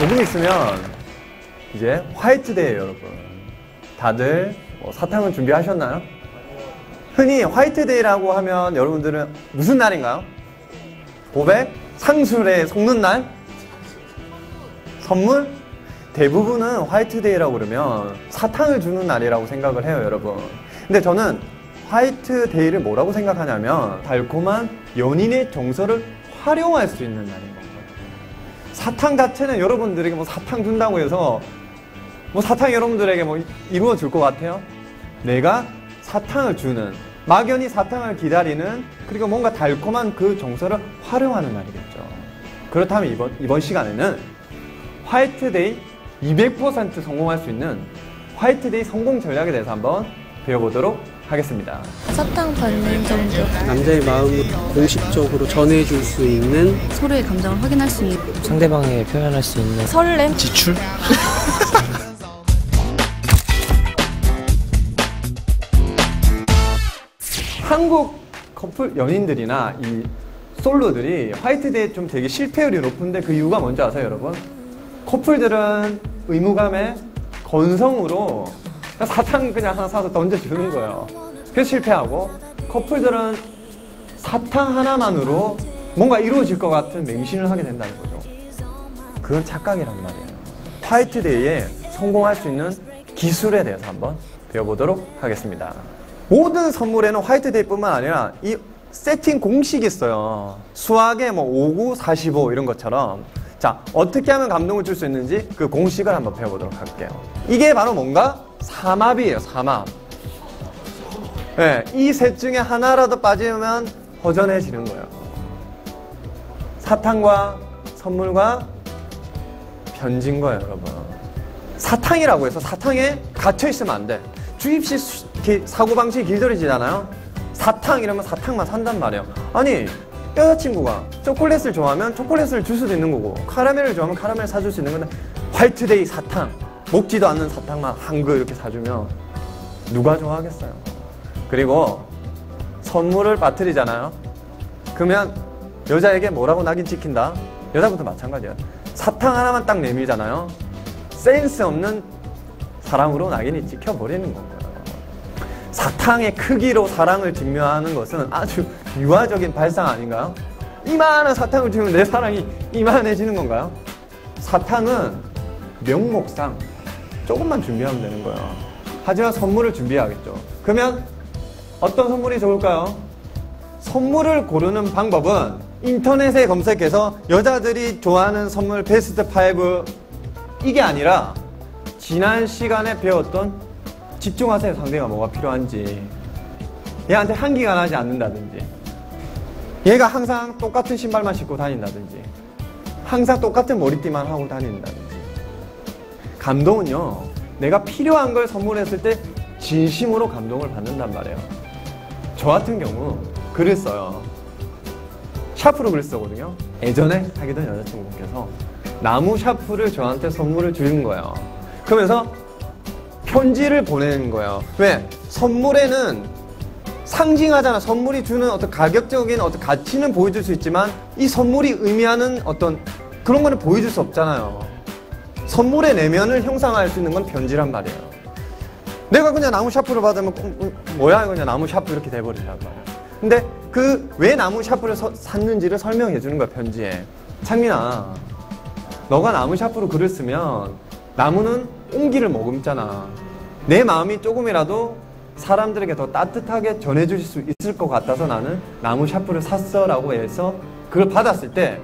조금 있으면 이제 화이트데이예요, 여러분. 다들 뭐 사탕은 준비하셨나요? 흔히 화이트데이라고 하면 여러분들은 무슨 날인가요? 고백? 상술에 속는 날? 선물? 대부분은 화이트데이라고 그러면 사탕을 주는 날이라고 생각을 해요, 여러분. 근데 저는 화이트데이를 뭐라고 생각하냐면 달콤한 연인의 정서를 활용할 수 있는 날인 거예요. 사탕 자체는 여러분들에게 뭐 사탕 준다고 해서 뭐 사탕 여러분들에게 뭐 이루어 줄 것 같아요? 내가 사탕을 주는 막연히 사탕을 기다리는 그리고 뭔가 달콤한 그 정서를 활용하는 날이겠죠. 그렇다면 이번 이번 시간에는 화이트데이 200% 성공할 수 있는 화이트데이 성공 전략에 대해서 한번 배워보도록 하겠습니다. 사탕 받는 정도 남자의 마음을 공식적으로 전해줄 수 있는 서로의 감정을 확인할 수 있는 상대방에 표현할 수 있는 설렘 지출? 한국 커플 연인들이나 이 솔로들이 화이트데이 좀 되게 실패율이 높은데 그 이유가 뭔지 아세요, 여러분? 커플들은 의무감에 건성으로 사탕 그냥 하나 사서 던져주는 거예요. 그래서 실패하고 커플들은 사탕 하나만으로 뭔가 이루어질 것 같은 맹신을 하게 된다는 거죠. 그건 착각이란 말이에요. 화이트데이에 성공할 수 있는 기술에 대해서 한번 배워보도록 하겠습니다. 모든 선물에는 화이트데이뿐만 아니라 이 세팅 공식이 있어요. 수학에 뭐 59, 45 이런 것처럼 자 어떻게 하면 감동을 줄 수 있는지 그 공식을 한번 배워보도록 할게요. 이게 바로 뭔가 삼합이에요. 삼합. 네, 이셋 중에 하나라도 빠지면 허전해지는 거예요. 사탕과 선물과 편지인 거예요, 여러분. 사탕이라고 해서 사탕에 갇혀 있으면 안 돼. 주입식 사고방식이 길들여지잖아요. 사탕 이러면 사탕만 산단 말이에요. 아니, 여자친구가 초콜릿을 좋아하면 초콜릿을 줄 수도 있는 거고, 카라멜을 좋아하면 카라멜 사줄 수 있는 건데, 화이트데이 사탕, 먹지도 않는 사탕만 한 그 이렇게 사주면 누가 좋아하겠어요? 그리고 선물을 빠뜨리잖아요. 그러면 여자에게 뭐라고 낙인 찍힌다? 여자분도 마찬가지야. 사탕 하나만 딱 내밀잖아요. 센스 없는 사랑으로 낙인이 찍혀버리는 건가요. 사탕의 크기로 사랑을 증명하는 것은 아주 유아적인 발상 아닌가요? 이만한 사탕을 주면 내 사랑이 이만해지는 건가요? 사탕은 명목상 조금만 준비하면 되는 거예요. 하지만 선물을 준비해야겠죠. 그러면 어떤 선물이 좋을까요? 선물을 고르는 방법은 인터넷에 검색해서 여자들이 좋아하는 선물 베스트 5 이게 아니라 지난 시간에 배웠던 집중하세요 상대가 뭐가 필요한지 얘한테 한기가 나지 않는다든지 얘가 항상 똑같은 신발만 신고 다닌다든지 항상 똑같은 머리띠만 하고 다닌다든지 감동은요 내가 필요한 걸 선물했을 때 진심으로 감동을 받는단 말이에요 저 같은 경우 글을 써요. 샤프로 글을 쓰거든요. 예전에 사귀던 여자친구분께서 나무 샤프를 저한테 선물을 주는 거예요. 그러면서 편지를 보내는 거예요. 왜? 선물에는 상징하잖아. 선물이 주는 어떤 가격적인 어떤 가치는 보여줄 수 있지만 이 선물이 의미하는 어떤 그런 거는 보여줄 수 없잖아요. 선물의 내면을 형상화할 수 있는 건 편지란 말이에요. 내가 그냥 나무 샤프를 받으면 뭐야 그냥 나무 샤프 이렇게 말이야. 근데 그 왜 나무 샤프를 서- 샀는지를 설명해 주는 거야 편지에. 창민아, 너가 나무 샤프로 글을 쓰면 나무는 온기를 머금잖아. 내 마음이 조금이라도 사람들에게 더 따뜻하게 전해줄 수 있을 것 같아서 나는 나무 샤프를 샀어라고 해서 그걸 받았을 때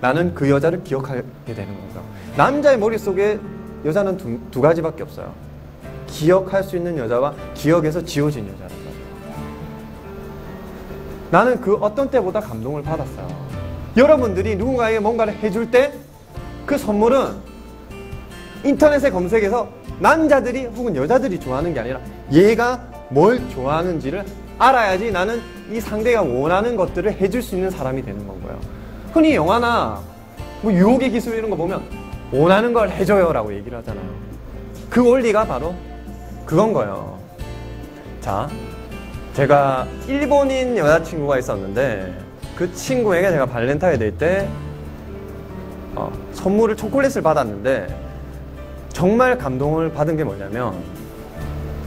나는 그 여자를 기억하게 되는 거죠. 남자의 머릿속에 여자는 두, 두 가지밖에 없어요. 기억할 수 있는 여자와 기억에서 지워진 여자란 말이에요. 나는 그 어떤 때보다 감동을 받았어요. 여러분들이 누군가에게 뭔가를 해줄 때 그 선물은 인터넷에 검색해서 남자들이 혹은 여자들이 좋아하는 게 아니라 얘가 뭘 좋아하는지를 알아야지 나는 이 상대가 원하는 것들을 해줄 수 있는 사람이 되는 건가요. 흔히 영화나 뭐 유혹의 기술 이런 거 보면 원하는 걸 해줘요 라고 얘기를 하잖아요. 그 원리가 바로 그건 거예요. 자, 제가 일본인 여자친구가 있었는데 그 친구에게 제가 발렌타인데이 때 어, 선물을 초콜릿을 받았는데 정말 감동을 받은 게 뭐냐면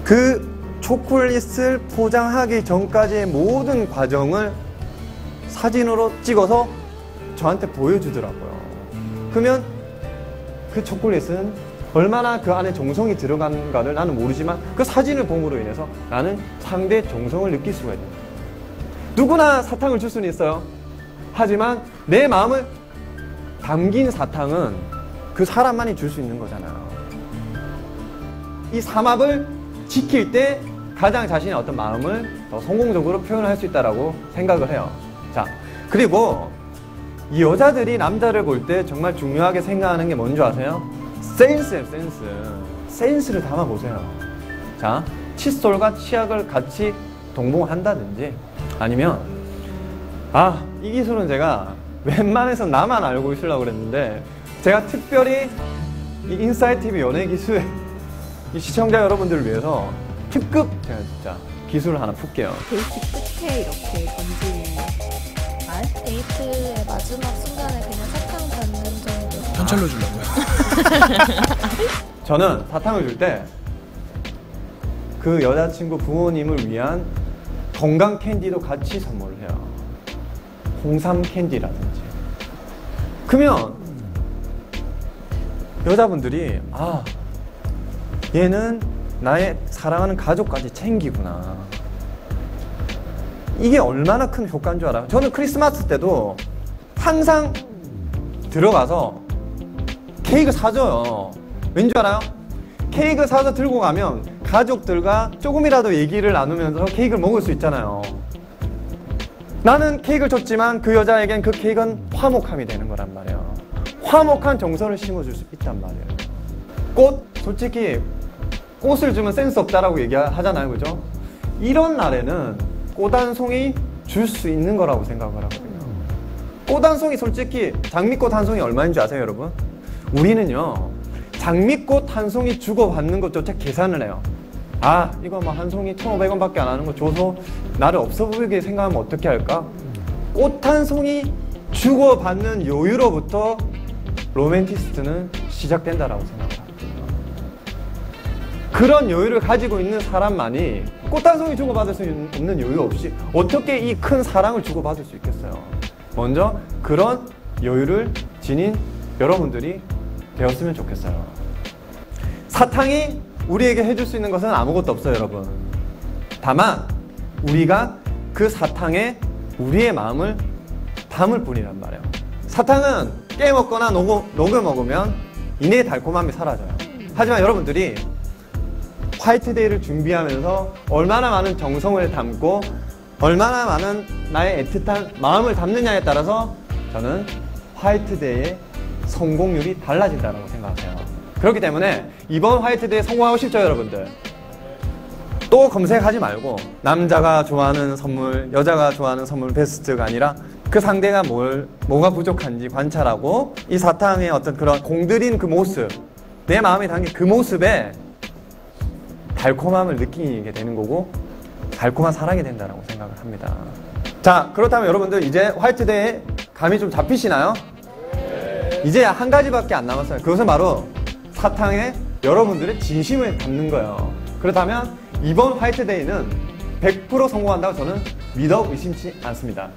그 초콜릿을 포장하기 전까지의 모든 과정을 사진으로 찍어서 저한테 보여주더라고요. 그러면 그 초콜릿은 얼마나 그 안에 정성이 들어간가를 나는 모르지만 그 사진을 봄으로 인해서 나는 상대의 정성을 느낄 수가 거예요. 누구나 사탕을 줄 수는 있어요. 하지만 내 마음을 담긴 사탕은 그 사람만이 줄 수 있는 거잖아요. 이 삼합을 지킬 때 가장 자신의 어떤 마음을 더 성공적으로 표현할 수 있다라고 생각을 해요. 자, 그리고 이 여자들이 남자를 볼 때 정말 중요하게 생각하는 게 뭔지 아세요? 센스예요, 센스. 센스를 담아보세요. 자, 칫솔과 치약을 같이 동봉한다든지 아니면 아, 이 기술은 제가 웬만해서 나만 알고 있으려고 그랬는데 제가 특별히 이 인사이트 TV 연애 기술 이 시청자 여러분들을 위해서 특급 제가 진짜 기술을 하나 풀게요. 데이트 끝에 이렇게 던지 데이트의 마지막 순간에 그냥 사탕 받는 정도. 현찰로 주려고요. 저는 사탕을 줄 때 그 여자친구 부모님을 위한 건강 캔디도 같이 선물을 해요. 홍삼 캔디라든지. 그러면 여자분들이 아 얘는 나의 사랑하는 가족까지 챙기구나. 이게 얼마나 큰 효과인 줄 알아요? 저는 크리스마스 때도 항상 들어가서 케이크 사줘요. 왠 줄 알아요? 케이크 사서 들고 가면 가족들과 조금이라도 얘기를 나누면서 케이크를 먹을 수 있잖아요. 나는 케이크를 줬지만 그 여자에겐 그 케이크는 화목함이 되는 거란 말이에요. 화목한 정서를 심어줄 수 있단 말이에요. 꽃, 솔직히 꽃을 주면 센스 없다라고 얘기하잖아요. 그죠? 이런 날에는 꽃한 송이 줄 수 있는 거라고 생각을 하거든요. 꽃한 송이 솔직히 장미꽃 한 송이 얼마인지 아세요, 여러분? 우리는요, 장미꽃 한 송이 주고받는 것조차 계산을 해요. 아, 이거 뭐 한 송이 1,500원 밖에 안 하는 거 줘서 나를 없어 보이게 생각하면 어떻게 할까? 꽃 한 송이 주고받는 여유로부터 로맨티스트는 시작된다라고 생각합니다. 그런 여유를 가지고 있는 사람만이 꽃 한 송이 주고받을 수 없는 여유 없이 어떻게 이 큰 사랑을 주고받을 수 있겠어요? 먼저 그런 여유를 지닌 여러분들이 되었으면 좋겠어요. 사탕이 우리에게 해줄 수 있는 것은 아무것도 없어요, 여러분. 다만 우리가 그 사탕에 우리의 마음을 담을 뿐이란 말이에요. 사탕은 깨 먹거나 녹여, 먹으면 이내 달콤함이 사라져요. 하지만 여러분들이 화이트데이를 준비하면서 얼마나 많은 정성을 담고 얼마나 많은 나의 애틋한 마음을 담느냐에 따라서 저는 화이트데이의 성공률이 달라진다고 생각해요. 그렇기 때문에 이번 화이트데이 성공하고 싶죠, 여러분들? 또 검색하지 말고 남자가 좋아하는 선물, 여자가 좋아하는 선물 베스트가 아니라 그 상대가 뭘, 뭐가 부족한지 관찰하고 이 사탕의 어떤 그런 공들인 그 모습, 내 마음에 담긴 그 모습에 달콤함을 느끼게 되는 거고 달콤한 사랑이 된다고 생각을 합니다. 자, 그렇다면 여러분들 이제 화이트데이 감이 좀 잡히시나요? 이제 한 가지밖에 안 남았어요. 그것은 바로 사탕에 여러분들의 진심을 담는 거예요. 그렇다면 이번 화이트데이는 100% 성공한다고 저는 믿어 의심치 않습니다.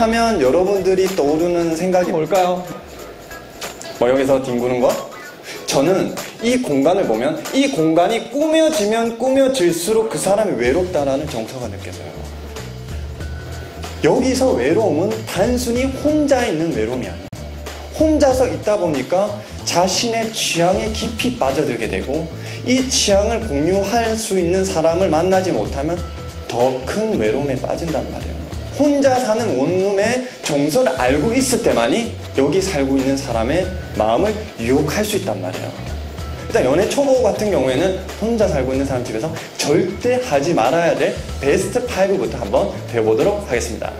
하면 여러분들이 떠오르는 생각이 뭘까요? 뭐 여기서 뒹구는 거? 저는 이 공간을 보면 이 공간이 꾸며지면 꾸며질수록 그 사람이 외롭다라는 정서가 느껴져요. 여기서 외로움은 단순히 혼자 있는 외로움이 아니에요. 혼자서 있다 보니까 자신의 취향에 깊이 빠져들게 되고 이 취향을 공유할 수 있는 사람을 만나지 못하면 더 큰 외로움에 빠진단 말이에요. 혼자 사는 원룸의 정서를 알고 있을 때만이 여기 살고 있는 사람의 마음을 유혹할 수 있단 말이에요. 일단 연애 초보 같은 경우에는 혼자 살고 있는 사람 집에서 절대 하지 말아야 될 베스트 5부터 한번 배워보도록 하겠습니다.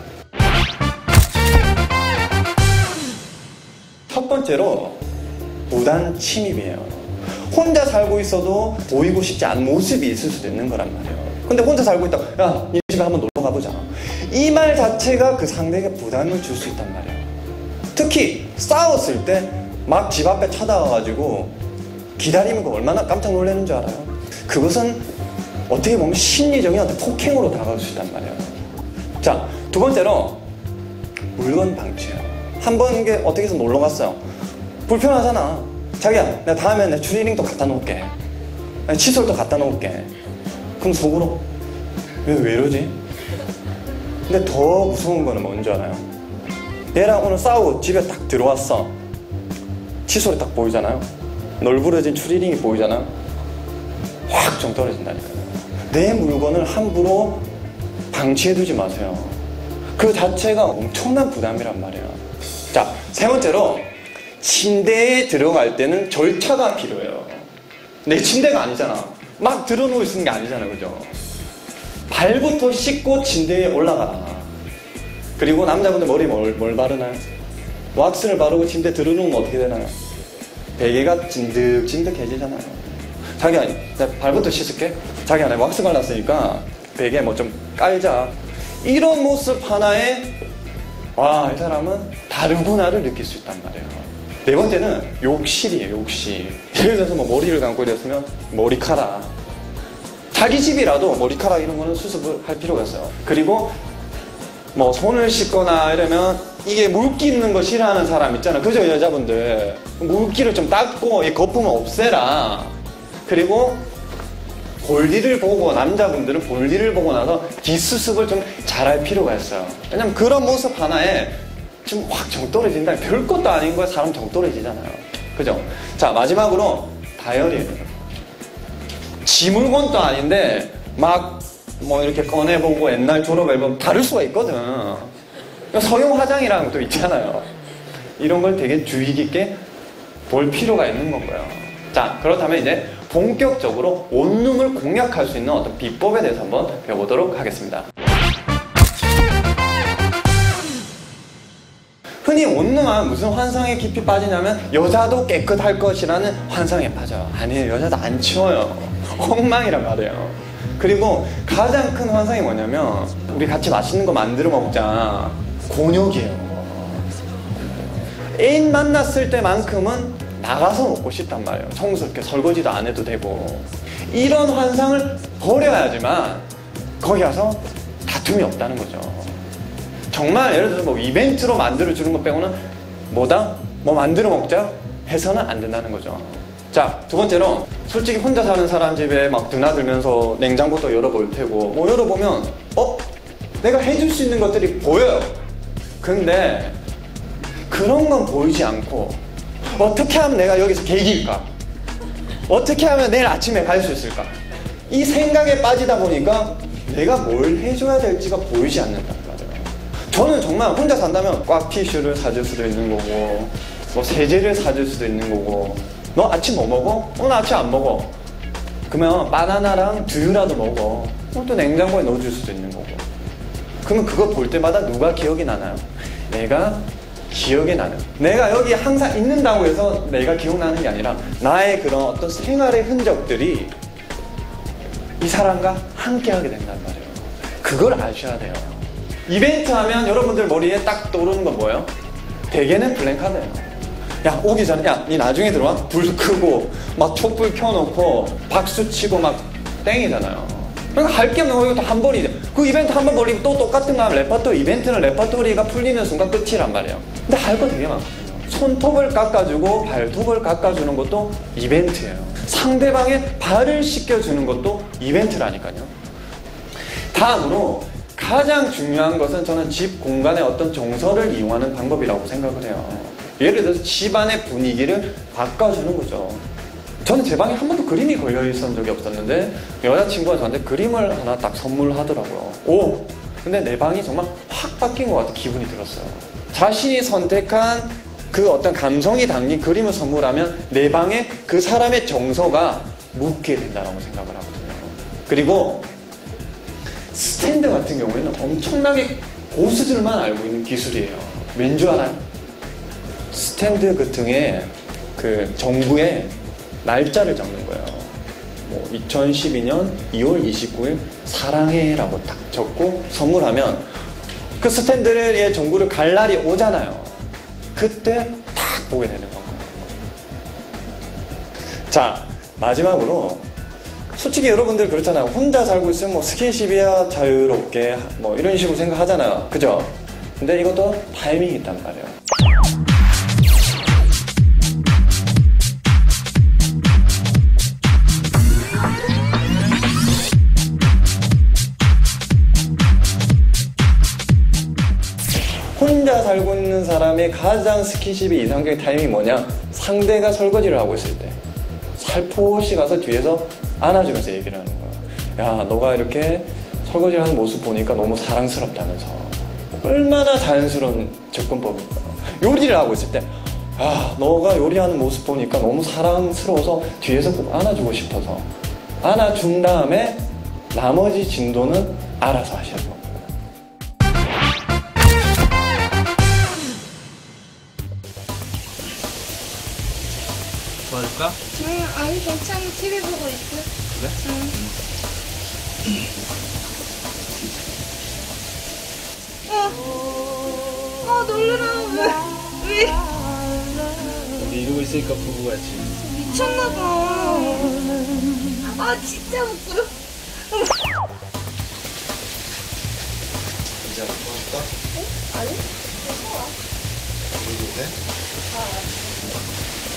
첫 번째로 무단 침입이에요. 혼자 살고 있어도 보이고 싶지 않은 모습이 있을 수도 있는 거란 말이에요. 근데 혼자 살고 있다가 야, 이 집에 한번 놀 러 가보자. 이말 자체가 그 상대에게 부담을 줄 수 있단 말이에요. 특히 싸웠을 때 막 집 앞에 찾아와가지고 기다리는 거 얼마나 깜짝 놀라는 줄 알아요? 그것은 어떻게 보면 심리적인 어떤 폭행으로 다가올 수 있단 말이에요. 자, 두 번째로 물건 방치예요. 한번 이게 어떻게 해서 놀러 갔어요. 불편하잖아. 자기야, 내가 다음에 내 추리닝도 갖다 놓을게. 칫솔도 갖다 놓을게. 그럼 속으로 왜, 왜 이러지? 근데 더 무서운 거는 뭔지 알아요? 얘랑 오늘 싸우고 집에 딱 들어왔어. 칫솔이 딱 보이잖아요. 널브러진 추리닝이 보이잖아요. 확 정 떨어진다니까요. 내 물건을 함부로 방치해두지 마세요. 그 자체가 엄청난 부담이란 말이에요. 자, 세 번째로 침대에 들어갈 때는 절차가 필요해요. 내 침대가 아니잖아. 막 들어놓을 수 있는 게 아니잖아, 그죠? 발부터 씻고 침대에 올라가라. 그리고 남자분들 머리 뭘, 뭘 바르나요? 왁스를 바르고 침대 들어놓으면 어떻게 되나요? 베개가 진득진득해지잖아요. 자기야, 내 발부터 씻을게. 자기야, 내가 왁스 발랐으니까 베개 뭐 좀 깔자. 이런 모습 하나에 와, 이 사람은 다르구나를 느낄 수 있단 말이에요. 네 번째는 욕실이에요, 욕실. 예를 들어서 뭐 머리를 감고 이랬으면 머리카락. 자기 집이라도 머리카락 이런 거는 수습을 할 필요가 있어요. 그리고 뭐 손을 씻거나 이러면 이게 물기 있는 거 싫어하는 사람 있잖아. 그죠, 여자분들. 물기를 좀 닦고 이 거품을 없애라. 그리고 볼일을 보고 남자분들은 볼일을 보고 나서 뒷수습을 좀 잘할 필요가 있어요. 왜냐면 그런 모습 하나에 좀확정 떨어진다. 별것도 아닌 거에 사람 정 떨어지잖아요. 그죠? 자, 마지막으로 다이어리예요. 지 물건도 아닌데 막 뭐 이렇게 꺼내보고 옛날 졸업 앨범 다를 수가 있거든. 서용 화장이라는 것도 있잖아요. 이런 걸 되게 주의 깊게 볼 필요가 있는 건가요? 자, 그렇다면 이제 본격적으로 원룸을 공략할 수 있는 어떤 비법에 대해서 한번 배워보도록 하겠습니다. 흔히 원룸은 무슨 환상에 깊이 빠지냐면 여자도 깨끗할 것이라는 환상에 빠져요. 아니에요. 여자도 안 치워요. 엉망이란 말이에요. 그리고 가장 큰 환상이 뭐냐면 우리 같이 맛있는 거 만들어 먹자. 곤욕이에요. 애인 만났을 때만큼은 나가서 먹고 싶단 말이에요. 청소 이렇게 설거지도 안 해도 되고. 이런 환상을 버려야지만 거기 가서 다툼이 없다는 거죠. 정말 예를 들어서 뭐 이벤트로 만들어 주는 것 빼고는 뭐다? 뭐 만들어 먹자? 해서는 안 된다는 거죠. 자, 두 번째로 솔직히 혼자 사는 사람 집에 막 드나들면서 냉장고도 열어볼 테고 뭐 열어보면 어? 내가 해줄 수 있는 것들이 보여요. 근데 그런 건 보이지 않고 어떻게 하면 내가 여기서 계기일까? 어떻게 하면 내일 아침에 갈 수 있을까? 이 생각에 빠지다 보니까 내가 뭘 해줘야 될지가 보이지 거예요. 저는 정말 혼자 산다면 꽉 티슈를 사줄 수도 있는 거고 뭐 세제를 사줄 수도 있는 거고 너 아침 뭐 먹어? 어, 나 아침 안 먹어. 그러면 바나나랑 두유라도 먹어. 그럼 또 냉장고에 넣어줄 수도 있는 거고. 그러면 그거 볼 때마다 누가 기억이 나나요? 내가 기억이 나는. 내가 여기 항상 있는다고 해서 내가 기억나는 게 아니라 나의 그런 어떤 생활의 흔적들이 이 사람과 함께 하게 된단 말이에요. 그걸 아셔야 돼요. 이벤트 하면 여러분들 머리에 딱 떠오르는 건 뭐예요? 대개는 블랙카드예요. 야 오기 전에 야니 나중에 들어와 불 끄고 막 촛불 켜놓고 박수 치고 막 땡이잖아요. 그러니까 할 게 없는 거 이것도 한 번이죠. 그 이벤트 한번 벌리면 또 똑같은 거 하면 레퍼토리 이벤트는 레퍼토리가 풀리는 순간 끝이란 말이에요. 근데 할 거 되게 많거든요. 손톱을 깎아주고 발톱을 깎아주는 것도 이벤트예요. 상대방의 발을 씻겨주는 것도 이벤트라니까요. 다음으로 가장 중요한 것은 저는 집 공간의 어떤 정서를 이용하는 방법이라고 생각을 해요. 예를 들어서 집안의 분위기를 바꿔주는 거죠. 저는 제 방에 한 번도 그림이 걸려 있었던 적이 없었는데 여자친구가 저한테 그림을 하나 딱 선물하더라고요. 오! 근데 내 방이 정말 확 바뀐 것 같은 기분이 들었어요. 자신이 선택한 그 어떤 감성이 담긴 그림을 선물하면 내 방에 그 사람의 정서가 묻게 된다고 생각을 하거든요. 그리고 스탠드 같은 경우에는 엄청나게 고수들만 알고 있는 기술이에요. 왠 줄 알아요? 스탠드 같은에 그 정부의 날짜를 적는 거예요. 뭐 2012년 2월 29일 사랑해라고 딱 적고 선물하면 그 스탠드의 정부를 갈 날이 오잖아요. 그때 딱 보게 되는 거예요. 자 마지막으로 솔직히 여러분들 그렇잖아요. 혼자 살고 있으면 뭐 스킨십이야 자유롭게 뭐 이런 식으로 생각하잖아요. 그죠? 근데 이것도 타이밍이 있단 말이에요. 혼자 살고 있는 사람의 가장 스킨십이 이상적인 타이밍이 뭐냐? 상대가 설거지를 하고 있을 때. 살포시 가서 뒤에서 안아주면서 얘기를 하는 거야. 야, 너가 이렇게 설거지를 하는 모습 보니까 너무 사랑스럽다면서. 얼마나 자연스러운 접근법일까. 요리를 하고 있을 때, 아, 너가 요리하는 모습 보니까 너무 사랑스러워서 뒤에서 꼭 안아주고 싶어서. 안아준 다음에 나머지 진도는 알아서 하시는 겁 도와줄까? 응, 아니 괜찮아. TV 보고 있어. 그래? 아 놀래라. 왜? 왜? 우리 이러고 있으니까 부부 같이. 미쳤나봐. 아 진짜 부끄러. 이제 도와줄까? 아니? 이러도 돼? 아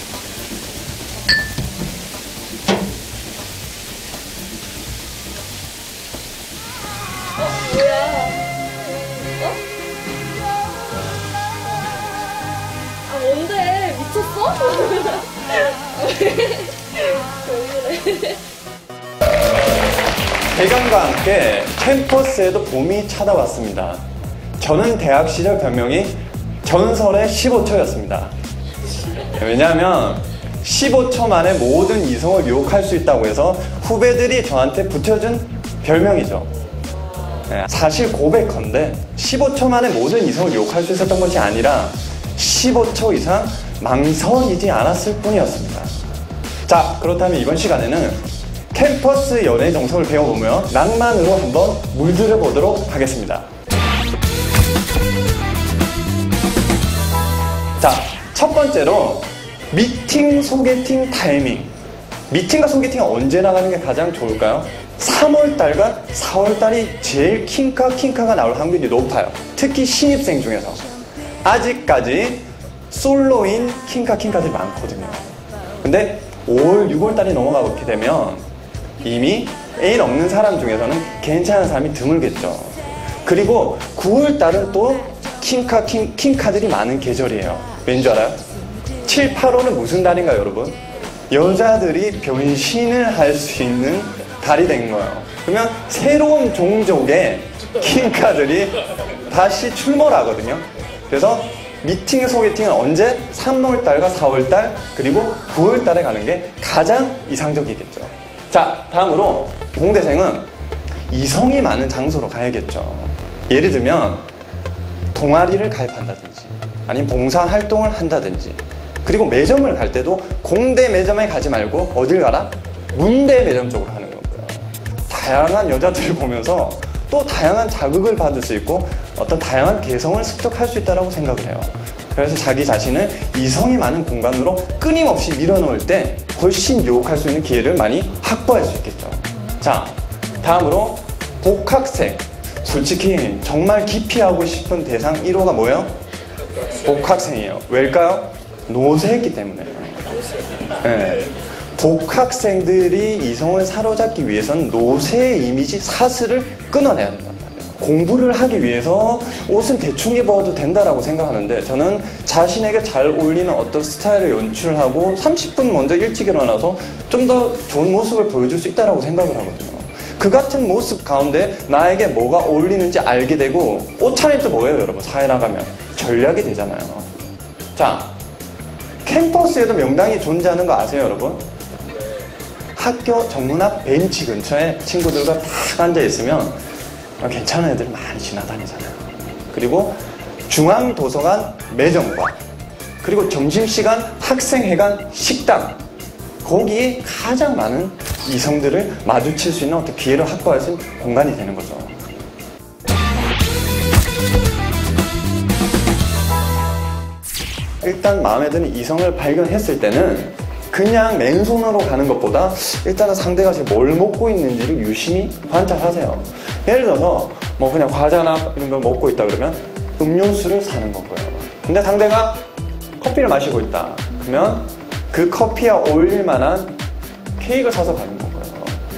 뭔데? 미쳤어? 대강과 함께 캠퍼스에도 봄이 찾아왔습니다. 저는 대학 시절 별명이 전설의 15초였습니다. 왜냐하면 15초 만에 모든 이성을 유혹할 수 있다고 해서 후배들이 저한테 붙여준 별명이죠. 네, 사실 고백컨대 15초 만에 모든 이성을 유혹할 수 있었던 것이 아니라 15초 이상 망설이지 않았을 뿐이었습니다. 자, 그렇다면 이번 시간에는 캠퍼스 연애 정석을 배워보며 낭만으로 한번 물들여 보도록 하겠습니다. 자, 첫 번째로 미팅 소개팅 타이밍. 미팅과 소개팅은 언제 나가는 게 가장 좋을까요? 3월달과 4월달이 제일 킹카 킹카가 나올 확률이 높아요. 특히 신입생 중에서. 아직까지 솔로인 킹카 킹카들이 많거든요. 근데 5월, 6월달이 넘어가게 되면 이미 애인 없는 사람 중에서는 괜찮은 사람이 드물겠죠. 그리고 9월달은 또 킹카, 킹, 킹카들이 많은 계절이에요. 왠줄 알아요? 7, 8호는 무슨 달인가요, 여러분? 여자들이 변신을 할 수 있는 달이 된 거예요. 그러면 새로운 종족의 킹카들이 다시 출몰 하거든요. 그래서 미팅 소개팅은 언제? 3월달과 4월달 그리고 9월달에 가는 게 가장 이상적이겠죠. 자, 다음으로 공대생은 이성이 많은 장소로 가야겠죠. 예를 들면 동아리를 가입한다든지 아니면 봉사 활동을 한다든지 그리고 매점을 갈 때도 공대 매점에 가지 말고 어딜 가라? 문대 매점 쪽으로 하는 거고요. 다양한 여자들을 보면서 또 다양한 자극을 받을 수 있고 어떤 다양한 개성을 습득할 수 있다고 생각을 해요. 그래서 자기 자신을 이성이 많은 공간으로 끊임없이 밀어넣을 때 훨씬 유혹할 수 있는 기회를 많이 확보할 수 있겠죠. 자, 다음으로 복학생. 솔직히 정말 깊이 하고 싶은 대상 1호가 뭐예요? 복학생이에요. 왜일까요? 노쇠했기 때문에요. 네. 복학생들이 이성을 사로잡기 위해서는 노쇠의 이미지 사슬을 끊어내야 말이에요. 공부를 하기 위해서 옷은 대충 입어도 된다라고 생각하는데 저는 자신에게 잘 어울리는 어떤 스타일을 연출하고 30분 먼저 일찍 일어나서 좀 더 좋은 모습을 보여줄 수 있다라고 생각을 하거든요. 그 같은 모습 가운데 나에게 뭐가 어울리는지 알게 되고 옷차림도 뭐예요 여러분 사회 나가면 전략이 되잖아요 자 캠퍼스에도 명당이 존재하는 거 아세요, 여러분? 학교 정문 앞 벤치 근처에 친구들과 딱 앉아 있으면 괜찮은 애들 많이 지나다니잖아요. 그리고 중앙 도서관 매점과 그리고 점심시간 학생회관 식당 거기에 가장 많은 이성들을 마주칠 수 있는 어떤 기회를 확보할 수 있는 공간이 되는 거죠. 일단 마음에 드는 이성을 발견했을 때는 그냥 맨손으로 가는 것보다 일단은 상대가 지금 뭘 먹고 있는지를 유심히 관찰하세요. 예를 들어서 뭐 그냥 과자나 이런 걸 먹고 있다 그러면 음료수를 사는 거고요. 근데 상대가 커피를 마시고 있다. 그러면 그 커피에 어울릴 만한 케이크를 사서 가는 거고요.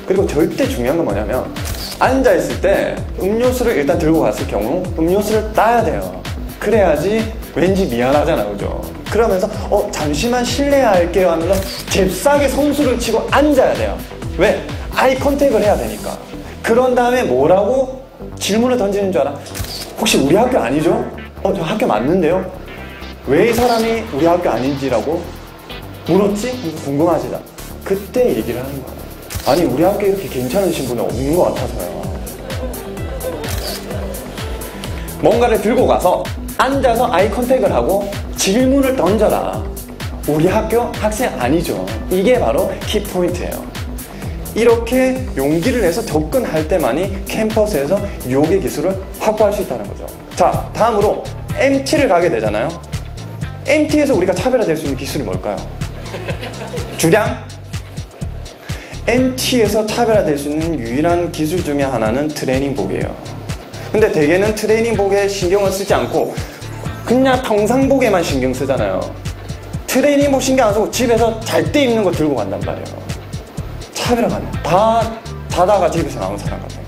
그리고 절대 중요한 건 뭐냐면 앉아있을 때 음료수를 일단 들고 갔을 경우 음료수를 따야 돼요. 그래야지 왠지 미안하잖아, 그죠? 그러면서 어 잠시만 실례할게요 하면서 잽싸게 선수를 치고 앉아야 돼요. 왜? 아이 컨택을 해야 되니까. 그런 다음에 뭐라고 질문을 던지는 줄 알아? 혹시 우리 학교 아니죠? 어, 저 학교 맞는데요? 왜 이 사람이 우리 학교 아닌지라고 물었지? 그래서 궁금하시다. 그때 얘기를 하는 거야. 아니, 우리 학교에 이렇게 괜찮으신 분이 없는 것 같아서요. 뭔가를 들고 가서 앉아서 아이 컨택을 하고 질문을 던져라. 우리 학교 학생 아니죠. 이게 바로 키포인트예요. 이렇게 용기를 내서 접근할 때만이 캠퍼스에서 요괴 기술을 확보할 수 있다는 거죠. 자, 다음으로 MT를 가게 되잖아요. MT에서 우리가 차별화될 수 있는 기술이 뭘까요? 주량? MT에서 차별화될 수 있는 유일한 기술 중에 하나는 트레이닝복이에요. 근데 대개는 트레이닝복에 신경을 쓰지 않고 그냥 평상복에만 신경 쓰잖아요. 트레이닝복 신경 안 쓰고 집에서 잘 때 입는 거 들고 간단 말이에요. 차별화가 안 돼. 다 자다가 집에서 나온 사람 같아요.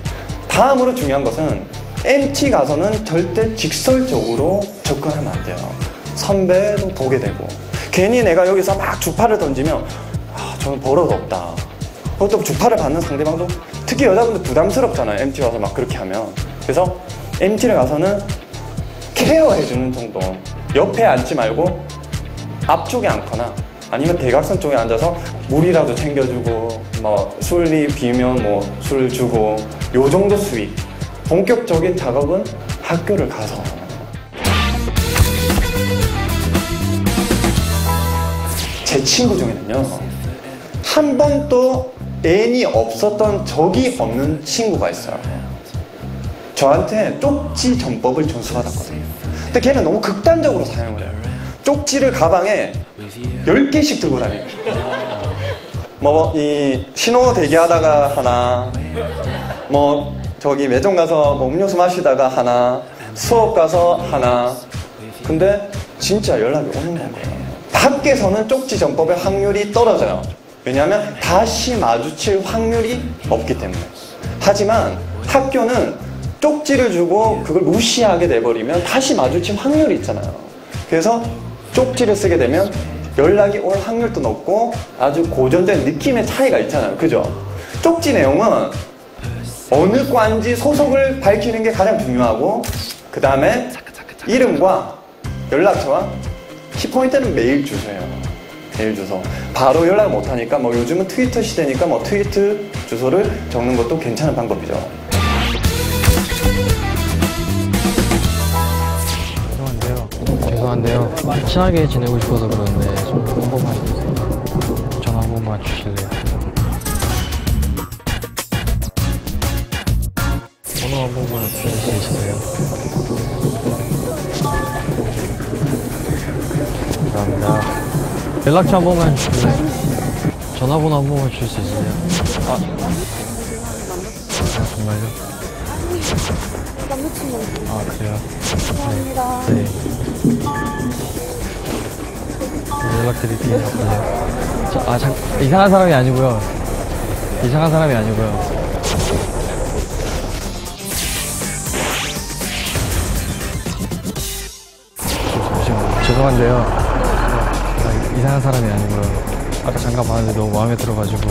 다음으로 중요한 것은 MT 가서는 절대 직설적으로 접근하면 안 돼요. 선배도 보게 되고 괜히 내가 여기서 막 주파를 던지면 아 저는 버릇 없다. 그것도 주파를 받는 상대방도 특히 여자분들 부담스럽잖아요. MT 와서 막 그렇게 하면. 그래서 MT를 가서는 케어해주는 정도. 옆에 앉지 말고 앞쪽에 앉거나 아니면 대각선 쪽에 앉아서 물이라도 챙겨주고 뭐 술이 비면 뭐 술 주고 요 정도 수익. 본격적인 작업은 학교를 가서 제 친구 중에는요 한 번도 애인이 없었던 적이 없는 친구가 있어요. 저한테 쪽지 전법을 전수받았거든요. 근데 걔는 너무 극단적으로 사용을 해요. 쪽지를 가방에 10개씩 들고 다녀요. 뭐, 이, 신호 대기하다가 하나, 뭐, 저기 매점 가서 뭐 음료수 마시다가 하나, 수업 가서 하나. 근데 진짜 연락이 오는 거예요. 밖에서는 쪽지 전법의 확률이 떨어져요. 왜냐하면 다시 마주칠 확률이 없기 때문에. 하지만 학교는 쪽지를 주고 그걸 무시하게 돼버리면 다시 마주칠 확률이 있잖아요. 그래서 쪽지를 쓰게 되면 연락이 올 확률도 높고 아주 고전된 느낌의 차이가 있잖아요. 그죠? 쪽지 내용은 어느 과인지 소속을 밝히는 게 가장 중요하고 그 다음에 이름과 연락처와 키포인트는 메일 주소예요. 메일 주소. 바로 연락 못 하니까 뭐 요즘은 트위터 시대니까 뭐 트위트 주소를 적는 것도 괜찮은 방법이죠. 한데요. 친하게 지내고 싶어서 그러는데 좀 한 번만. 전화 한 번만 주실래요? 번호 한 번만 주실 수 있으세요? 감사합니다. 연락처 한 번만 주실래요? 전화번호 한 번만 주실 수 있으세요? 아, 아 정말요? 남자친구 아 그래요? 감사합니다. 네. 연락드릴게요. 네. 저, 아, 참, 이상한 사람이 아니고요. 이상한 사람이 아니고요. 죄송한데요. 아, 이상한 사람이 아니고요. 아까 잠깐 봤는데 너무 마음에 들어가지고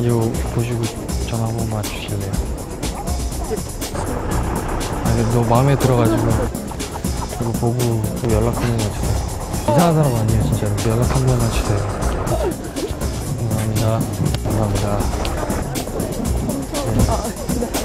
이거 보시고 전화 한 번만 주실래요? 아니 너무 마음에 들어가지고 이거 보고 또 연락하는 거 같아요. 이상한 사람 아니에요, 진짜로. 연락 한 번만 주세요. 감사합니다. 감사합니다. 연